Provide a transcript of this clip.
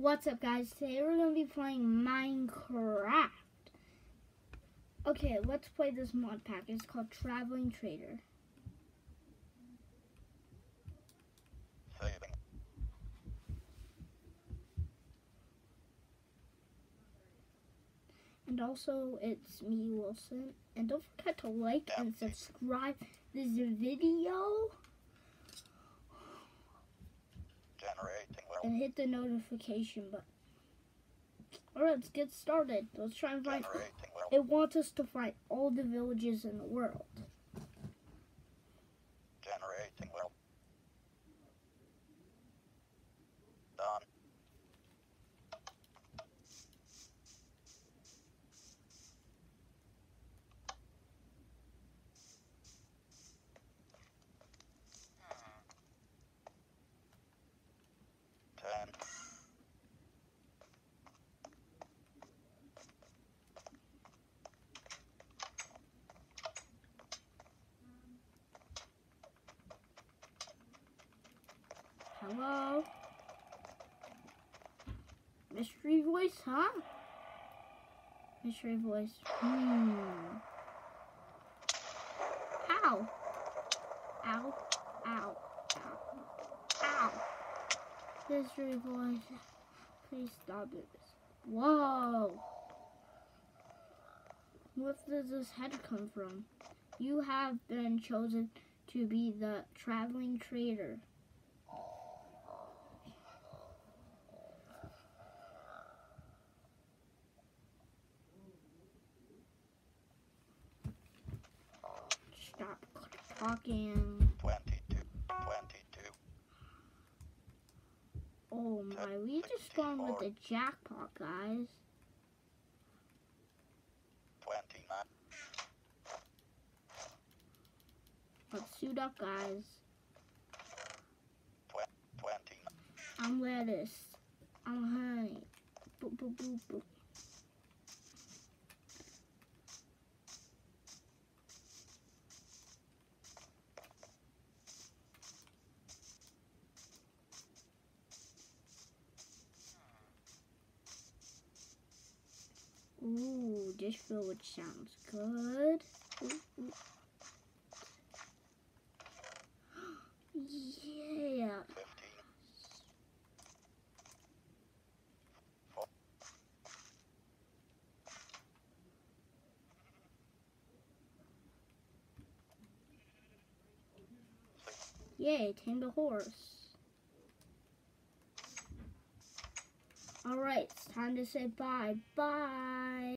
What's up guys? Today we're going to be playing Minecraft. Okay, let's play this mod pack. It's called Traveling Trader. And also, it's me, Wilson. And don't forget to like and subscribe this video. Generating well. And hit the notification button. Alright, let's get started. Let's try and find... It wants us to find all the villages in the world. Generating Hello? Mystery voice, huh? Mystery voice. Hmm. Ow. Ow. Ow. Ow. Ow. Mystery voice. Please stop it. Whoa. Where does this head come from? You have been chosen to be the traveling trader. Stop talking. Twenty-two. Twenty-two. Oh my, we just gone with the jackpot, guys. Twenty-nine. Let's suit up, guys. Twenty-nine. I'm lettuce. I'm honey. Boop, boop, boop, boop. Ooh, this village sounds good. Yeah. Yay, tame the horse. Alright, it's time to say bye. Bye.